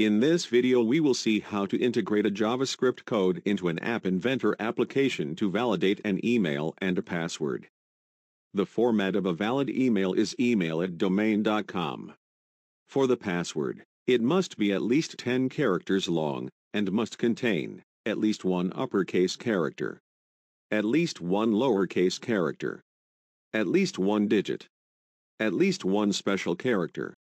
In this video we will see how to integrate a JavaScript code into an App Inventor application to validate an email and a password. The format of a valid email is email at domain.com. For the password, it must be at least 10 characters long, and must contain at least one uppercase character, at least one lowercase character, at least one digit, at least one special character,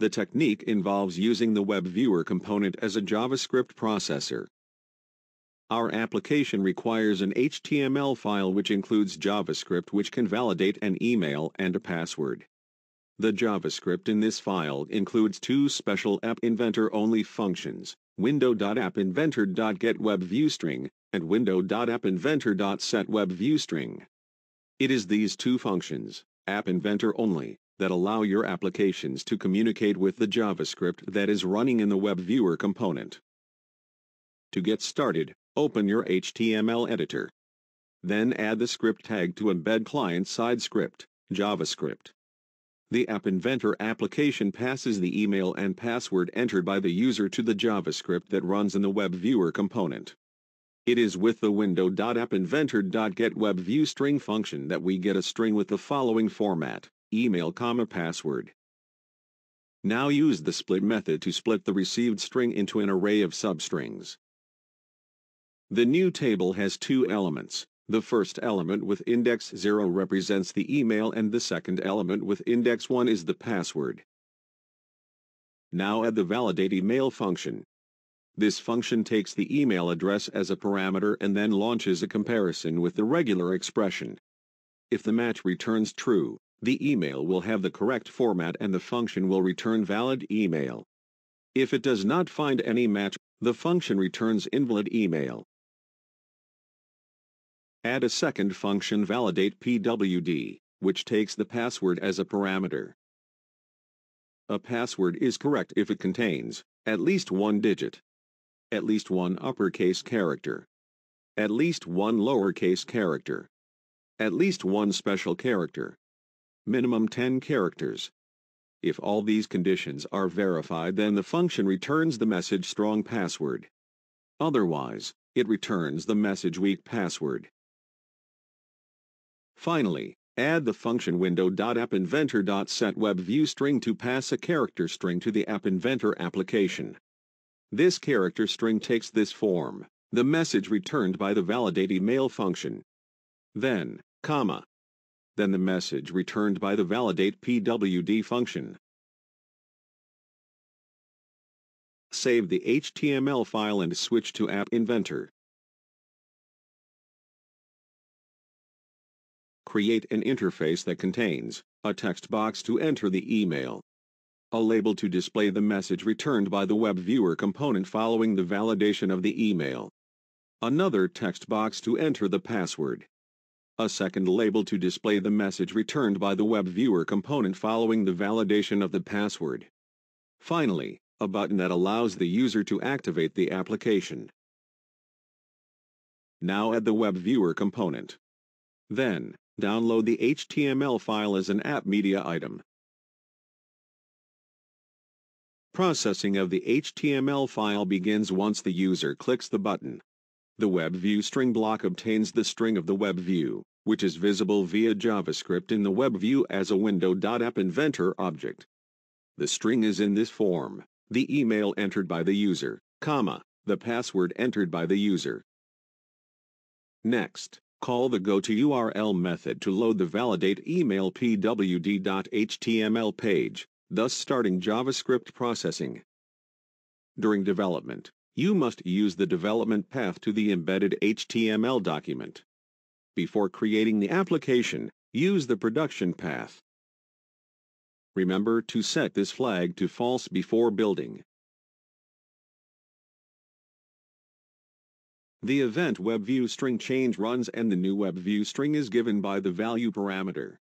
the technique involves using the Web Viewer component as a JavaScript processor. Our application requires an HTML file which includes JavaScript which can validate an email and a password. The JavaScript in this file includes two special App Inventor only functions, window.appinventor.getWebViewString and window.appinventor.setWebViewString. It is these two functions, App Inventor only, that allow your applications to communicate with the JavaScript that is running in the Web Viewer component. To get started, open your HTML editor. Then add the script tag to embed client-side script, JavaScript. The App Inventor application passes the email and password entered by the user to the JavaScript that runs in the Web Viewer component. It is with the window.appinventor.getWebViewString function that we get a string with the following format email comma password. Now use the split method to split the received string into an array of substrings. The new table has two elements. The first element with index 0 represents the email and the second element with index 1 is the password. Now add the validate email function. This function takes the email address as a parameter and then launches a comparison with the regular expression. If the match returns true, the email will have the correct format and the function will return valid email. If it does not find any match, the function returns invalid email. Add a second function validate pwd, which takes the password as a parameter. A password is correct if it contains at least one digit, at least one uppercase character, at least one lowercase character, at least one special character, minimum 10 characters. If all these conditions are verified then the function returns the message strong password. Otherwise, it returns the message weak password. Finally, add the function window.appinventor.setWebViewString to pass a character string to the App Inventor application. This character string takes this form, the message returned by the validate email function. Then, comma, then the message returned by the validate PWD function. Save the HTML file and switch to App Inventor. Create an interface that contains a text box to enter the email, a label to display the message returned by the Web Viewer component following the validation of the email, another text box to enter the password, a second label to display the message returned by the Web Viewer component following the validation of the password. Finally, a button that allows the user to activate the application. Now add the Web Viewer component. Then, download the HTML file as an app media item. Processing of the HTML file begins once the user clicks the button. The Web View string block obtains the string of the WebView, which is visible via JavaScript in the WebView as a window.appinventor object. The string is in this form, the email entered by the user, comma, the password entered by the user. Next, call the GoToURL method to load the validate email pwd.html page, thus starting JavaScript processing. During development, you must use the development path to the embedded HTML document. Before creating the application, use the production path. Remember to set this flag to false before building. The event WebView string change runs and the new WebView string is given by the value parameter.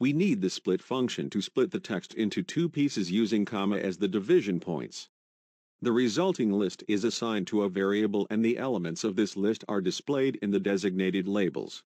We need the split function to split the text into two pieces using comma as the division points. The resulting list is assigned to a variable and the elements of this list are displayed in the designated labels.